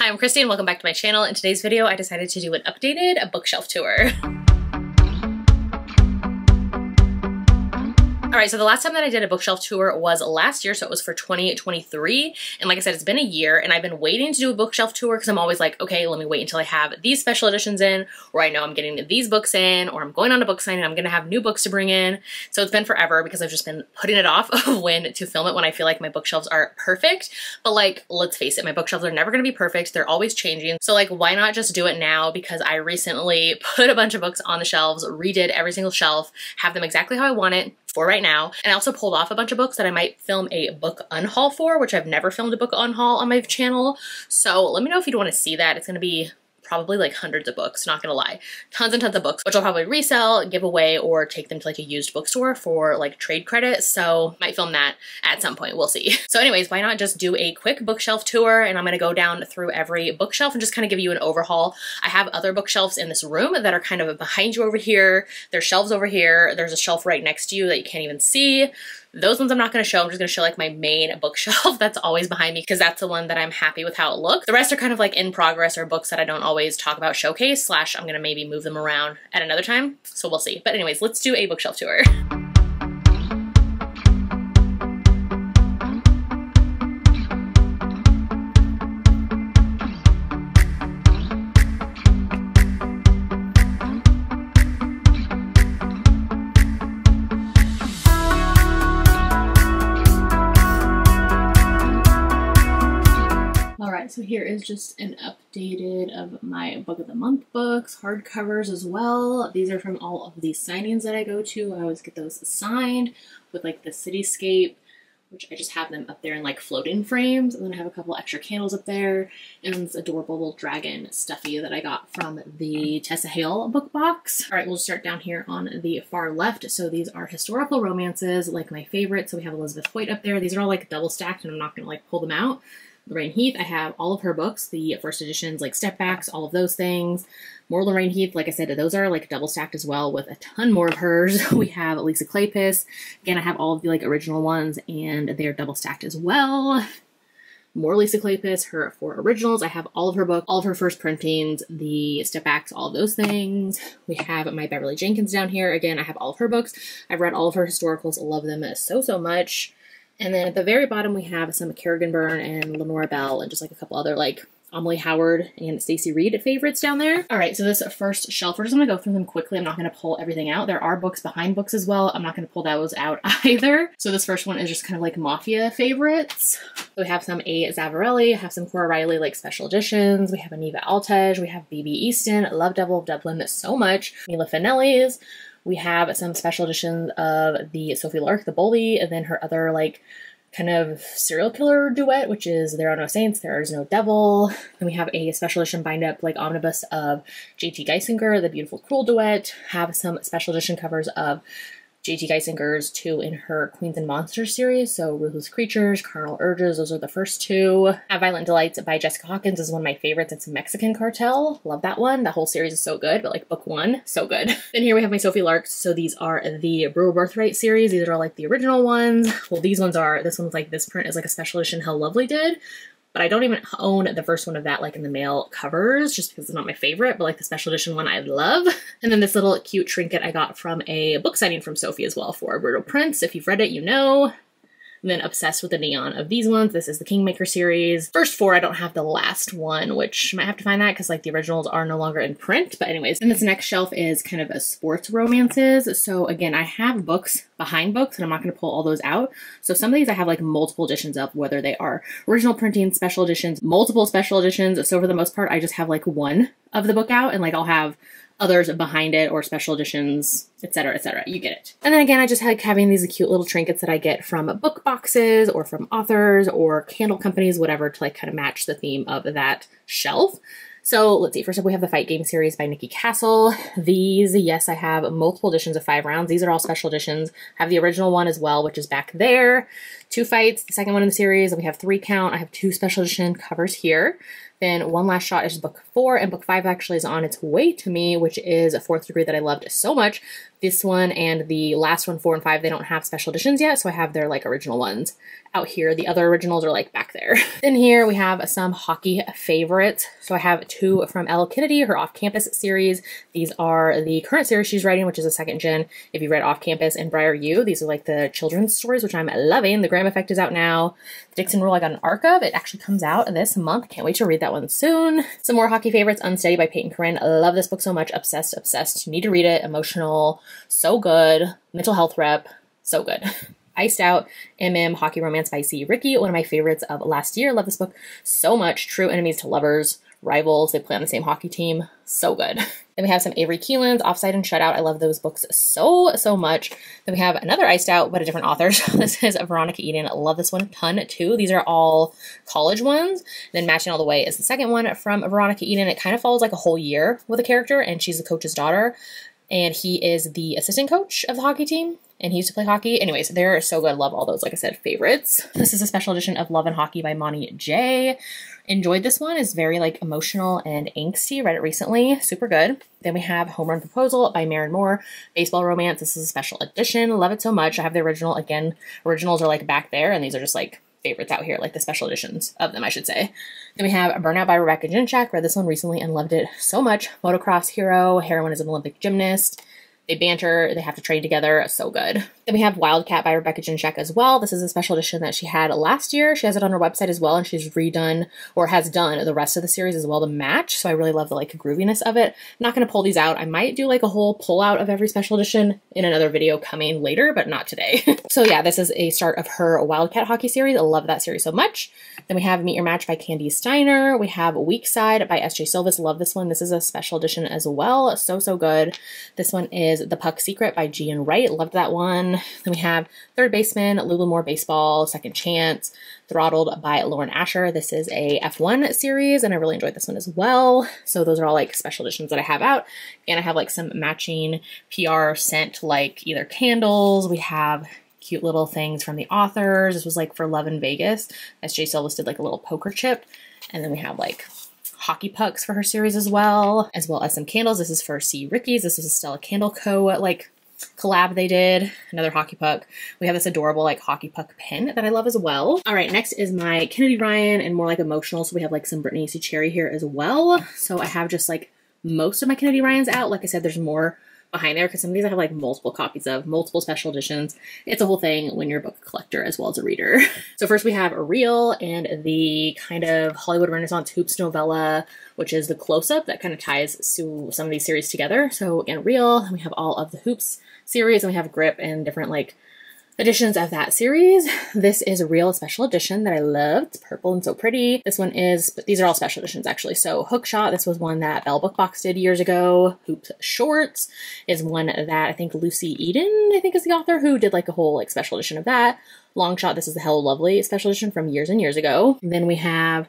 Hi, I'm Christi and welcome back to my channel. In today's video, I decided to do an updated a bookshelf tour. All right, so the last time that I did a bookshelf tour was last year, so it was for 2023. And like I said, it's been a year and I've been waiting to do a bookshelf tour because I'm always like, okay, let me wait until I have these special editions in, or I know I'm getting these books in, or I'm going on a book signing, and I'm gonna have new books to bring in. So it's been forever because I've just been putting it off of when to film it when I feel like my bookshelves are perfect. But like, let's face it, my bookshelves are never gonna be perfect. They're always changing. So like, why not just do it now? Because I recently put a bunch of books on the shelves, redid every single shelf, have them exactly how I want it, for right now. And I also pulled off a bunch of books that I might film a book unhaul for, which I've never filmed a book unhaul on my channel. So let me know if you'd want to see that. It's going to be probably like hundreds of books, not gonna lie. Tons and tons of books, which I'll probably resell, give away, or take them to like a used bookstore for like trade credit. So might film that at some point, we'll see. So anyways, why not just do a quick bookshelf tour and I'm gonna go down through every bookshelf and just kind of give you an overhaul. I have other bookshelves in this room that are kind of behind you over here. There's shelves over here. There's a shelf right next to you that you can't even see. Those ones I'm not going to show. I'm just to show like my main bookshelf that's always behind me because that's the one that I'm happy with how it looks. The rest are kind of like in progress or books that I don't always talk about showcase slash I'm going to maybe move them around at another time. So we'll see. But anyways, let's do a bookshelf tour. Here is just an updated of my Book of the Month books, hardcovers as well. These are from all of these signings that I go to. I always get those signed with like the cityscape, which I just have them up there in like floating frames. And then I have a couple extra candles up there and this adorable little dragon stuffy that I got from the Tessa Hale book box. All right, we'll start down here on the far left. So these are historical romances, like my favorite. So we have Elizabeth Hoyt up there. These are all like double stacked and I'm not gonna like pull them out. Lorraine Heath, I have all of her books, the first editions, like step backs, all of those things. More Lorraine Heath, like I said, those are like double stacked as well with a ton more of hers. we have Lisa Kleypas. Again, I have all of the like original ones and they're double stacked as well. More Lisa Kleypas, her four originals. I have all of her books, all of her first printings, the step backs, all of those things. We have my Beverly Jenkins down here. Again, I have all of her books. I've read all of her historicals, love them so, so much. And then at the very bottom, we have some Kerrigan Byrne and Lenora Bell and just like a couple other like Amalie Howard and Stacy Reid favorites down there. All right, so this first shelf, we're just gonna go through them quickly. I'm not gonna pull everything out. There are books behind books as well. I'm not gonna pull those out either. So this first one is just kind of like Mafia favorites. So we have some A. Zavarelli, have some Cora Reilly like special editions. We have Aniva Altaj, we have B.B. Easton, Love Devil of Dublin so much. Mila Finelli's, we have some special editions of the Sophie Lark, the Bully, and then her other like kind of serial killer duet, which is There Are No Saints, There Is No Devil. Then we have a special edition bind up like omnibus of J.T. Geisinger, The Beautiful Cruel duet. Have some special edition covers of J.T. Geisinger's two in her Queens and Monsters series. So Ruthless Creatures, Carnal Urges, those are the first two. Have Violent Delights by Jessica Hawkins is one of my favorites. It's a Mexican Cartel. Love that one. The whole series is so good, but like book one, so good. then here we have my Sophie Larks. So these are the Brutal Birthright series. These are like the original ones. Well, these ones are, this one's like, this print is like a special edition Hello Lovely did but I don't even own the first one of that like in the mail covers just because it's not my favorite, but like the special edition one I love. And then this little cute trinket I got from a book signing from Sophie as well for Brutal Prince. If you've read it, you know. And then obsessed with the neon of these ones. This is the Kingmaker series. First four, I don't have the last one, which might have to find that because like the originals are no longer in print. But anyways, and this next shelf is kind of a sports romances. So again, I have books behind books and I'm not going to pull all those out. So some of these I have like multiple editions of, whether they are original printing, special editions, multiple special editions. So for the most part, I just have like one of the book out and like I'll have others behind it or special editions, etc., etc. You get it. And then again, I just like having these cute little trinkets that I get from book boxes or from authors or candle companies, whatever, to like kind of match the theme of that shelf. So let's see. First up, we have the Fight Game series by Nikki Castle. These, yes, I have multiple editions of five rounds. These are all special editions. I have the original one as well, which is back there. Two fights, the second one in the series. and We have three count. I have two special edition covers here. Then One Last Shot is book four, and book five actually is on its way to me, which is a fourth degree that I loved so much This one and the last one, four and five, they don't have special editions yet, so I have their like original ones out here. The other originals are like back there. then here we have some hockey favorites. So I have two from Elle Kennedy, her off-campus series. These are the current series she's writing, which is a second gen. If you read Off Campus and Briar U, these are like the children's stories, which I'm loving. The Graham Effect is out now. The Dixon Rule I got an arc of. It actually comes out this month. Can't wait to read that one soon. Some more hockey favorites, Unsteady by Peyton Corinne. love this book so much. Obsessed, obsessed. Need to read it. Emotional. So good. Mental health rep. So good. Iced Out, MM, Hockey Romance by C. Ricky, one of my favorites of last year. Love this book so much. True Enemies to Lovers, Rivals, they play on the same hockey team. So good. Then we have some Avery Keelan's Offside and Shutout. I love those books so, so much. Then we have another Iced Out, but a different author. So this is Veronica Eden. I love this one ton too. These are all college ones. Then Matching All the Way is the second one from Veronica Eden. It kind of follows like a whole year with a character, and she's the coach's daughter. And he is the assistant coach of the hockey team and he used to play hockey. Anyways, they're so good. Love all those, like I said, favorites. This is a special edition of Love and Hockey by Monty Jay Enjoyed this one. It's very like emotional and angsty. Read it recently. Super good. Then we have Home Run Proposal by Maren Moore. Baseball Romance. This is a special edition. Love it so much. I have the original. Again, originals are like back there, and these are just like favorites out here, like the special editions of them, I should say. Then we have Burnout by Rebecca Jenshak. Read this one recently and loved it so much. Motocross Hero. Heroine is an Olympic gymnast. They banter, they have to train together. So good. Then we have Wildcat by Rebecca Jenshak as well. This is a special edition that she had last year. She has it on her website as well, and she's redone or has done the rest of the series as well to match. So I really love the like grooviness of it. I'm not going to pull these out. I might do like a whole pull out of every special edition in another video coming later, but not today. so yeah, this is a start of her Wildcat hockey series. I love that series so much. Then we have Meet Your Match by Kandi Steiner. We have Weak Side by S.J. Sylvis. Love this one. This is a special edition as well. So, so good. This one is The Puck Secret by Gian Wright. Loved that one. Then we have Third Baseman, Lulu Moore Baseball, Second Chance, Throttled by Lauren Asher. This is a F1 series, and I really enjoyed this one as well. So those are all like special editions that I have out. And I have like some matching PR scent, like either candles. We have cute little things from the authors. This was like for Love in Vegas. S.J. Sylvis did like a little poker chip. And then we have like hockey pucks for her series as well, as well as some candles. This is for C. Ricky's. This is a Stella Candle Co. like collab they did. Another hockey puck. We have this adorable like hockey puck pin that I love as well. All right, next is my Kennedy Ryan and more like emotional. So we have like some Brittainy C. Cherry here as well. So I have just like most of my Kennedy Ryans out. Like I said, there's more behind there because some of these I have like multiple copies of, multiple special editions. It's a whole thing when you're a book collector as well as a reader. so first we have a Real and the kind of Hollywood Renaissance Hoops novella, which is the close-up that kind of ties some of these series together. So again, Real, we have all of the Hoops series and we have Grip and different like editions of that series. This is a real special edition that I love. It's purple and so pretty. This one is, but these are all special editions actually. So Hookshot, this was one that Belle Book Box did years ago. Hoops Shorts is one that I think Lucy Eden, I think is the author, who did like a whole like special edition of that. Long Shot, this is the Hello Lovely special edition from years and years ago. And then we have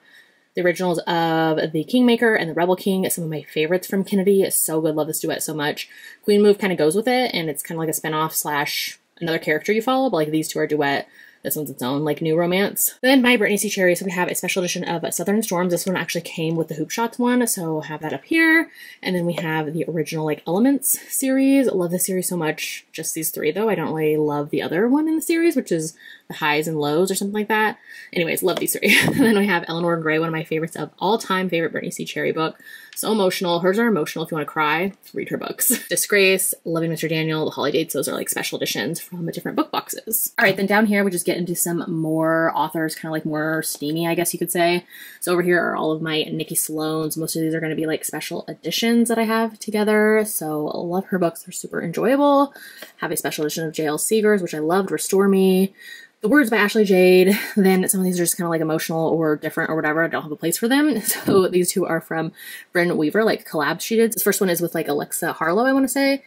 the originals of The Kingmaker and The Rebel King, some of my favorites from Kennedy. It's so good. Love this duet so much. Queen Move kind of goes with it, and it's kind of like a spinoff slash another character you follow, but like these two are duet. This one's its own like new romance. Then by Brittainy C. Cherry, so we have a special edition of Southern Storms. This one actually came with the Hoop Shots one, so have that up here. And then we have the original like Elements series. Love the series so much. Just these three though. I don't really love the other one in the series, which is the highs and lows or something like that. Anyways, love these three. and then we have Eleanor Gray, one of my favorites of all time, favorite Brittainy C. Cherry book. So emotional. Hers are emotional. If you want to cry, read her books. Disgrace, Loving Mr. Daniel, The Holly Dates. Those are like special editions from different book boxes. All right, then down here we just get into some more authors, kind of like more steamy, I guess you could say. So over here are all of my Nikki Sloane's. Most of these are going to be like special editions that I have together. So I love her books. They're super enjoyable. Have a special edition of J.L. Seegars, which I loved. Restore Me the words by Ashley Jade. Then some of these are just kind of like emotional or different or whatever. I don't have a place for them. So these two are from Brynne Weaver, like collabs she did. This first one is with like Alexa Harlow, I want to say.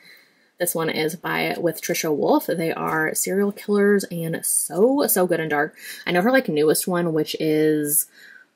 This one is by with Trisha Wolfe. They are serial killers and so so good and dark. I know her like newest one, which is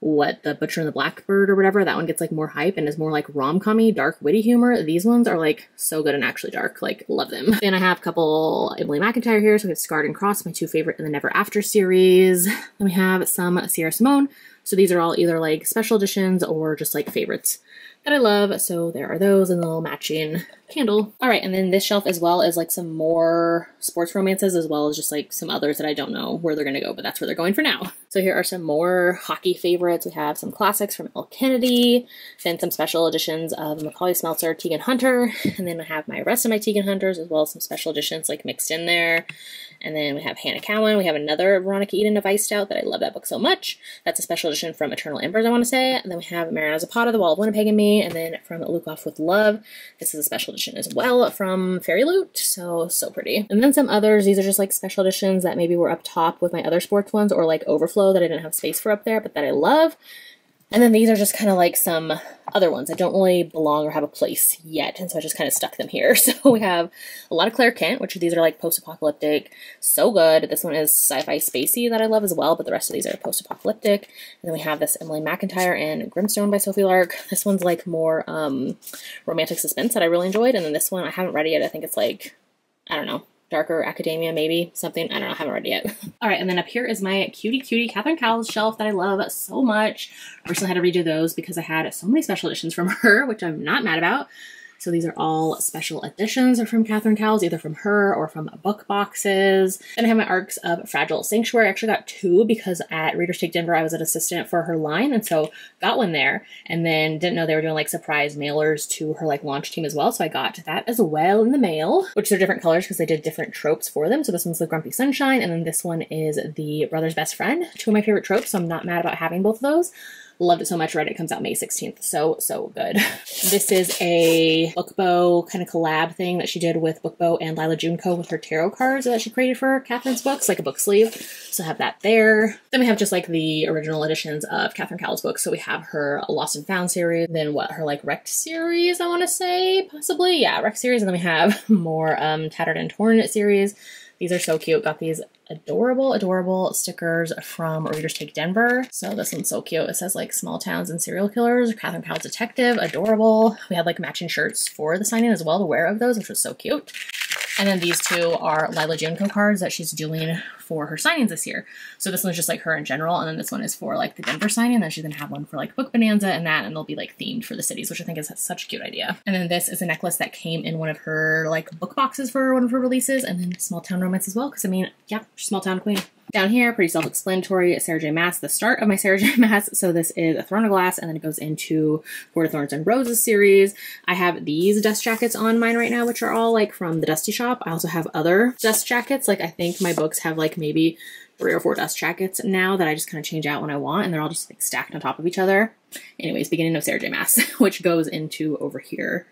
what the Butcher and the Blackbird or whatever. That one gets like more hype and is more like rom commy, dark, witty humor. These ones are like so good and actually dark. Like love them. Then I have a couple Emily McIntyre here. So we have Scarred and Cross, my two favorite in the Never After series. Then we have some Sierra Simone. So these are all either like special editions or just like favorites that I love. So there are those and the little matching candle. All right, and then this shelf as well is like some more sports romances as well as just like some others that I don't know where they're gonna go, but that's where they're going for now. So here are some more hockey favorites. We have some classics from Elle Kennedy, then some special editions of Macaulay Smeltzer, Teagan Hunter, and then I have my rest of my Teagan Hunters as well as some special editions like mixed in there. And then we have Hannah Cowan. We have another Veronica Eden of Iced Out that I love that book so much. That's a special edition from Eternal Embers, I want to say. And then we have Mariana Zapata, The Wall of Winnipeg and Me. And then from Lukov with Love. This is a special edition as well from Fairy Loot. So, so pretty. And then some others. These are just like special editions that maybe were up top with my other sports ones or like Overflow that I didn't have space for up there, but that I love. And then these are just kind of like some other ones that don't really belong or have a place yet. And so I just kind of stuck them here. So we have a lot of Claire Kent, which these are like post-apocalyptic. So good. This one is sci-fi spacey that I love as well, but the rest of these are post-apocalyptic. And then we have this Emily McIntyre and Grimstone by Sophie Lark. This one's like more um, romantic suspense that I really enjoyed. And then this one, I haven't read it yet. I think it's like, I don't know, darker academia, maybe something. I don't know. I haven't read it yet. All right, and then up here is my cutie cutie Catherine Cowles shelf that I love so much. Recently had to redo those because I had so many special editions from her, which I'm not mad about. So these are all special editions from Catherine Cowles, either from her or from book boxes. Then I have my arcs of Fragile Sanctuary. I actually got two because at Readers Take Denver, I was an assistant for her line. And so got one there and then didn't know they were doing like surprise mailers to her like launch team as well. So I got that as well in the mail, which are different colors because they did different tropes for them. So this one's the Grumpy Sunshine and then this one is the Brother's Best Friend, two of my favorite tropes. So I'm not mad about having both of those. Loved it so much. Read it comes out May 16th. So, so good. this is a Bookbow kind of collab thing that she did with Bookbow and LylaJuneCo with her tarot cards that she created for Catherine's books, like a book sleeve. So have that there. Then we have just like the original editions of Catherine Cowles' books. So we have her Lost and Found series, then what, her like Wrecked series, I want to say, possibly. Yeah, Wrecked series. And then we have more um, Tattered and Torn series. These are so cute. Got these adorable, adorable stickers from Readers Take Denver. So this one's so cute. It says like small towns and serial killers, Catherine Cowles detective, adorable. We had like matching shirts for the signing as well to wear of those, which was so cute. And then these two are LylaJuneCo cards that she's doing for her signings this year. So this one's just like her in general, and then this one is for like the Denver signing. And then she's gonna have one for like Book Bonanza and that, and they'll be like themed for the cities, which I think is such a cute idea. And then this is a necklace that came in one of her like book boxes for one of her releases, and then Small Town Romance as well. Because I mean, yeah, small town queen. Down here, pretty self-explanatory, Sarah J. Maas, the start of my Sarah J. Maas. So this is a Throne of Glass, and then it goes into Court of Thorns and Roses series. I have these dust jackets on mine right now, which are all like from the Dusty Shop. I also have other dust jackets. Like I think my books have like maybe three or four dust jackets now that I just kind of change out when I want, and they're all just like stacked on top of each other. Anyways, beginning of Sarah J. Maas, which goes into over here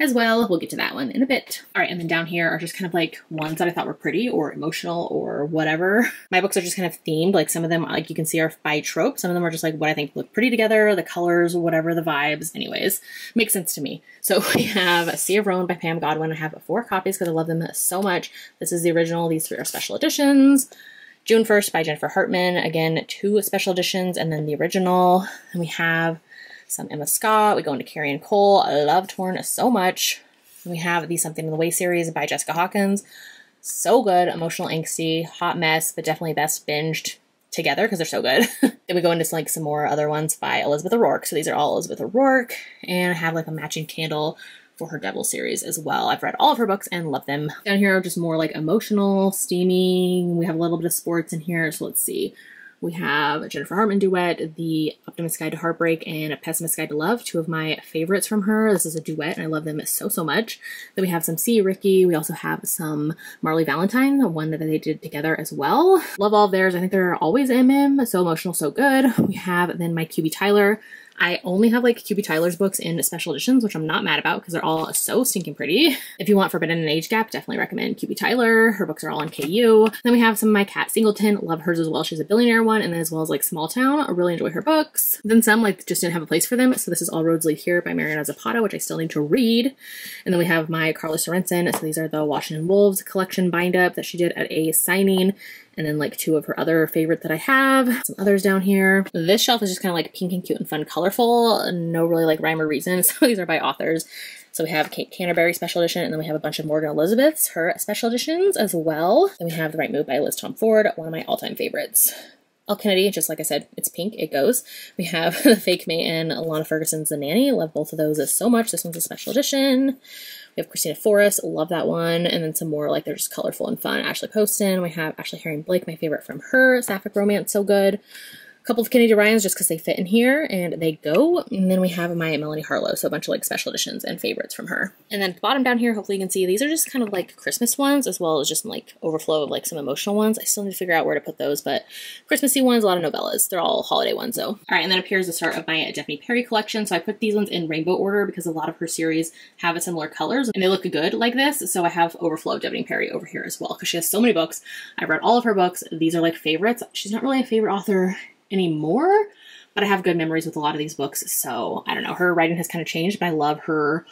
as well. We'll get to that one in a bit. All right, and then down here are just kind of like ones that I thought were pretty or emotional or whatever. My books are just kind of themed. Like some of them, like you can see, are by trope. Some of them are just like what I think look pretty together, the colors, whatever the vibes. Anyways, makes sense to me. So we have A Sea of Ruin by Pam Godwin. I have four copies because I love them so much. This is the original. These three are special editions. June 1st by Jennifer Hartmann. Again, two special editions and then the original. And we have some Emma Scott. We go into Carrie and Cole. I love Torn so much. We have the Something in the Way series by Jessica Hawkins. So good, emotional, angsty, hot mess, but definitely best binged together because they're so good. then we go into like some more other ones by Elizabeth O'Roark. So these are all Elizabeth O'Roark, and I have like a matching candle for her Devil series as well. I've read all of her books and love them. Down here are just more like emotional, steamy. We have a little bit of sports in here, so let's see. We have Jennifer Hartmann duet, The Optimist Guide to Heartbreak, and A Pessimist Guide to Love, two of my favorites from her. This is a duet, and I love them so, so much. Then we have some C. Ricky. We also have some Marley Valentine, the one that they did together as well. Love all of theirs. I think they're always MM, so emotional, so good. We have then my QB Tyler. I only have like QB Tyler's books in special editions, which I'm not mad about because they're all so stinking pretty. If you want Forbidden and Age Gap, definitely recommend QB Tyler. Her books are all on KU. Then we have some of my Kat Singleton. Love hers as well. She's a billionaire one. And then as well as like Small Town. I really enjoy her books. Then some like just didn't have a place for them. So this is All Roads Lead Here by Mariana Zapata, which I still need to read. And then we have my Karla Sorensen. So these are the Washington Wolves collection bind up that she did at a signing and then like two of her other favorite that I have. Some others down here. This shelf is just kind of like pink and cute and fun, colorful. No really like rhyme or reason. So these are by authors. So we have Kate Canterbary special edition, and then we have a bunch of Morgan Elizabeth's, her special editions as well. Then we have The Right Move by Liz Tomforde, one of my all-time favorites. Elle Kennedy, just like I said, it's pink, it goes. We have the Fake Me and Alana Ferguson's The Nanny. Love both of those so much. This one's a special edition. We have Christina Forrest, love that one. And then some more like they're just colorful and fun. Ashley Poston. We have Ashley Herring Blake, my favorite from her. Sapphic Romance, so good couple of Kennedy Ryans just because they fit in here and they go. And then we have my Melanie Harlow, so a bunch of like special editions and favorites from her. And then at the bottom down here, hopefully you can see these are just kind of like Christmas ones as well as just like overflow of like some emotional ones. I still need to figure out where to put those, but Christmassy ones, a lot of novellas. They're all holiday ones though. All right, and then appears the start of my Devney Perry collection. So I put these ones in rainbow order because a lot of her series have a similar colors and they look good like this. So I have overflow of Devney Perry over here as well because she has so many books. I've read all of her books. These are like favorites. She's not really a favorite author anymore, but I have good memories with a lot of these books. So I don't know. Her writing has kind of changed, but I love her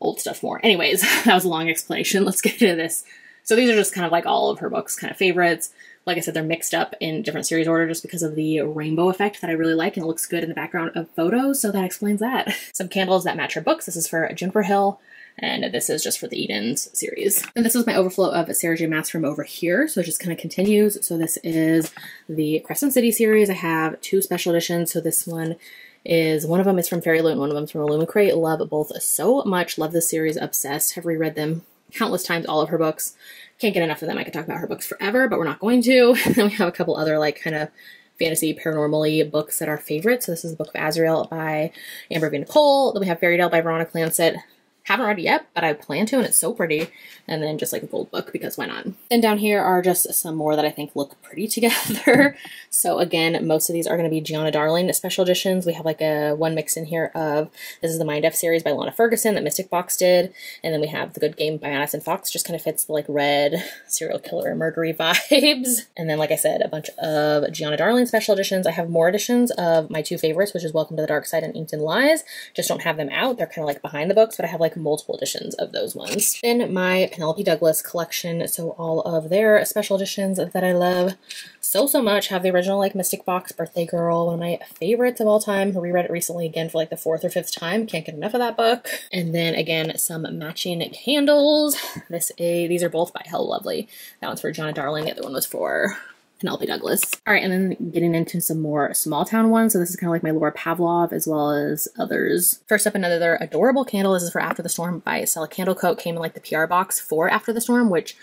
old stuff more. Anyways, that was a long explanation. Let's get into this. So these are just kind of like all of her books, kind of favorites. Like I said, they're mixed up in different series order just because of the rainbow effect that I really like and it looks good in the background of photos. So that explains that. Some candles that match her books. This is for Juniper Hill and this is just for the Edens series. And this is my overflow of Sarah J. Maas from over here, so it just kind of continues. So this is the Crescent City series. I have two special editions, so this one is one of them is from Fairy Loot, one of them is from Illumicrate. Love both so much. Love this series. Obsessed. Have reread them countless times. All of her books. Can't get enough of them. I could talk about her books forever, but we're not going to. then we have a couple other like kind of fantasy paranormally books that are favorites. So this is the Book of Azrael by Amber V. Nicole. Then we have Fairy Tale by Veronica Lancet. Haven't read it yet, but I plan to, and it's so pretty. And then just like a gold book, because why not? Then down here are just some more that I think look pretty together. so again, most of these are going to be Gianna Darling special editions. We have like a one mix in here of, this is the Mind F series by Lana Ferguson that Mystic Box did. And then we have The Good Game by Madison Fox, just kind of fits the like red serial killer and murdery vibes. And then, like I said, a bunch of Gianna Darling special editions. I have more editions of my two favorites, which is Welcome to the Dark Side and Inked in Lies. Just don't have them out. They're kind of like behind the books, but I have like like multiple editions of those ones. In my Penelope Douglas collection, so all of their special editions that I love so, so much. Have the original like Mystic Box Birthday Girl, one of my favorites of all time. Reread it recently again for like the fourth or fifth time. Can't get enough of that book. And then again, some matching candles. This a these are both by Hello Lovely. That one's for Gianna Darling. The other one was for Penelope Douglas. All right, and then getting into some more small town ones. So this is kind of like my Laura Pavlov as well as others. First up, another adorable candle. This is for After the Storm by Stella Candle Co. Came in like the PR box for After the Storm, which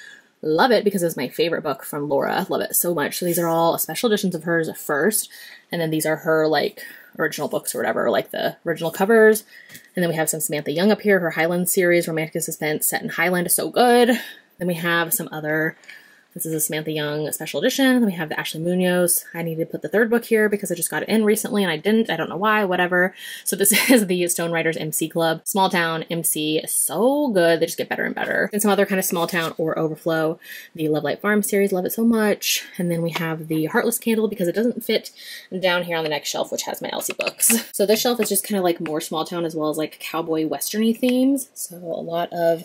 love it because it's my favorite book from Laura. Love it so much. So these are all special editions of hers first, and then these are her like original books or whatever, like the original covers. And then we have some Samantha Young up here, her Highland series, Romantic Suspense set in Highland so good. Then we have some other this is a Samantha Young special edition. Then we have the Ashley Munoz. I need to put the third book here because I just got it in recently and I didn't. I don't know why, whatever. So this is the Stone Writers MC Club. Small town MC. So good. They just get better and better. And some other kind of small town or overflow. The Love Light Farm series. Love it so much. And then we have the Heartless Candle because it doesn't fit down here on the next shelf, which has my Elsie books. So this shelf is just kind of like more small town as well as like cowboy westerny themes. So a lot of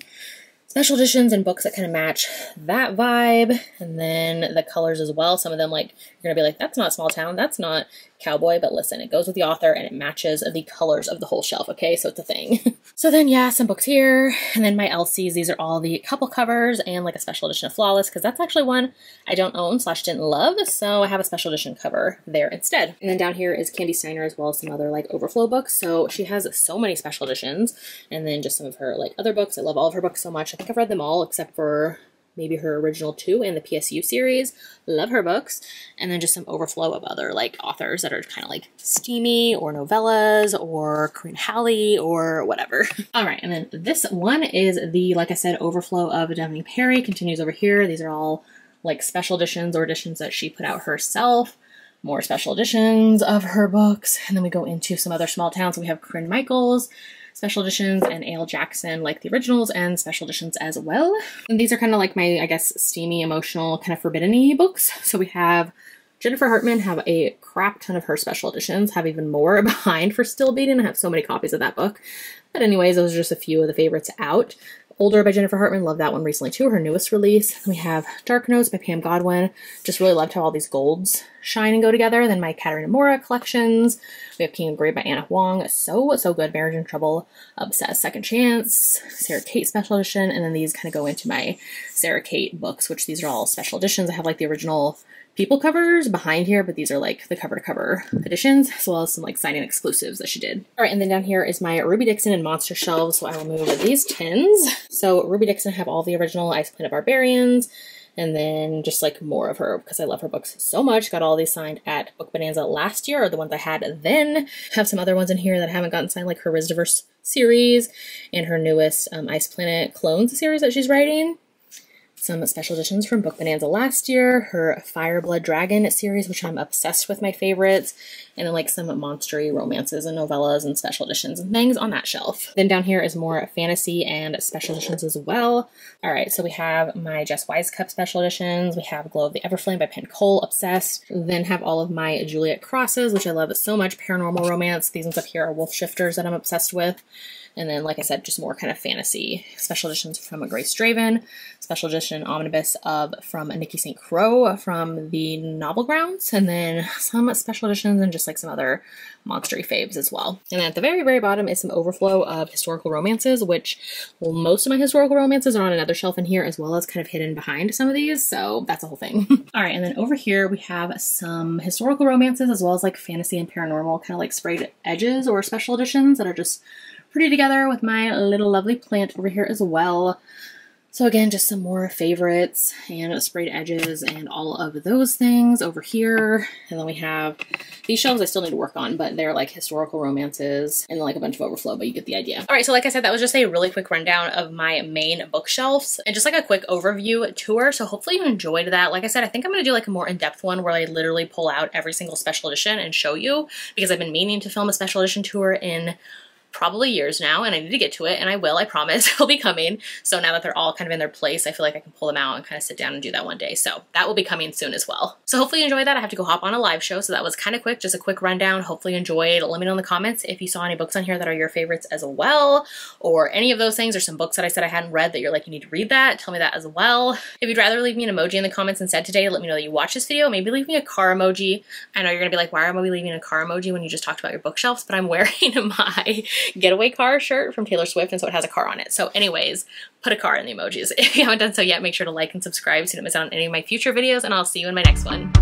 special editions and books that kind of match that vibe. And then the colors as well. Some of them, like, you're to be like, that's not small town. That's not cowboy, but listen, it goes with the author and it matches the colors of the whole shelf, okay? So it's a thing. so then, yeah, some books here, and then my lcs These are all the couple covers and like a special edition of Flawless, because that's actually one I don't own slash didn't love, so I have a special edition cover there instead. And then down here is Kandi Steiner as well as some other like overflow books. So she has so many special editions, and then just some of her like other books. I love all of her books so much. Think I've read them all except for maybe her original two in the PSU series. Love her books. And then just some overflow of other like authors that are kind of like steamy or novellas or Corinne Halley or whatever. All right. And then this one is the, like I said, overflow of Devney Perry continues over here. These are all like special editions or editions that she put out herself. More special editions of her books. And then we go into some other small towns. We have Corinne Michaels, special editions and A.L. Jackson like the originals and special editions as well. And these are kind of like my, I guess, steamy, emotional, kind of forbidden books. So we have Jennifer Hartmann have a crap ton of her special editions, have even more behind for Still Beating. I have so many copies of that book. But anyways, those are just a few of the favorites out. Older by Jennifer Hartmann, love that one recently too, her newest release. We have Dark Notes by Pam Godwin. Just really loved how all these golds shine and go together. Then my Catharina Maura collections. We have King of Grey by Ana Huang. So, so good. Marriage in Trouble, Obsessed, Second Chance, Sara Cate special edition. And then these kind of go into my Sara Cate books, which these are all special editions. I have like the original people covers behind here, but these are like the cover to cover editions, as well as some like sign-in exclusives that she did. All right, and then down here is my Ruby Dixon and Monster shelves. So I will move these tins. So Ruby Dixon have all the original Ice Planet Barbarians, and then just like more of her because I love her books so much. Got all these signed at Book Bonanza last year, or the ones I had then. Have some other ones in here that I haven't gotten signed, like her Risdiverse series and her newest um, Ice Planet Clones series that she's writing some special editions from Book Bonanza last year, her Fire Blood Dragon series, which I'm obsessed with my favorites, and then like some monstery romances and novellas and special editions and things on that shelf. Then down here is more fantasy and special editions as well. All right, so we have my Jess Wisecup special editions. We have Glow of the Everflame by Penn Cole, obsessed. Then have all of my Juliette Crosses, which I love so much. Paranormal romance. These ones up here are Wolf Shifters that I'm obsessed with. And then, like I said, just more kind of fantasy special editions from a Grace Draven, special edition omnibus of from Nikki St. Crow from the Novel Grounds, and then some special editions and just like some other monstery faves as well. And then at the very, very bottom is some overflow of historical romances, which well, most of my historical romances are on another shelf in here, as well as kind of hidden behind some of these. So that's a whole thing. All right, and then over here we have some historical romances, as well as like fantasy and paranormal, kind of like sprayed edges or special editions that are just pretty together with my little lovely plant over here as well. So again, just some more favorites and sprayed edges and all of those things over here. And then we have these shelves I still need to work on, but they're like historical romances and like a bunch of overflow, but you get the idea. All right, so like I said, that was just a really quick rundown of my main bookshelves and just like a quick overview tour. So hopefully you enjoyed that. Like I said, I think I'm gonna do like a more in-depth one where I literally pull out every single special edition and show you because I've been meaning to film a special edition tour in probably years now and I need to get to it and I will, I promise, it'll be coming. So now that they're all kind of in their place, I feel like I can pull them out and kind of sit down and do that one day. So that will be coming soon as well. So hopefully you enjoyed that. I have to go hop on a live show. So that was kind of quick, just a quick rundown. Hopefully you enjoyed. Let me know in the comments if you saw any books on here that are your favorites as well, or any of those things, or some books that I said I hadn't read that you're like, you need to read that. Tell me that as well. If you'd rather leave me an emoji in the comments instead today, let me know that you watched this video. Maybe leave me a car emoji. I know you're gonna be like, why am I leaving a car emoji when you just talked about your bookshelves? But I'm wearing my getaway car shirt from Taylor Swift, and so it has a car on it. So anyways, put a car in the emojis. If you haven't done so yet, make sure to like and subscribe so you don't miss out on any of my future videos, and I'll see you in my next one.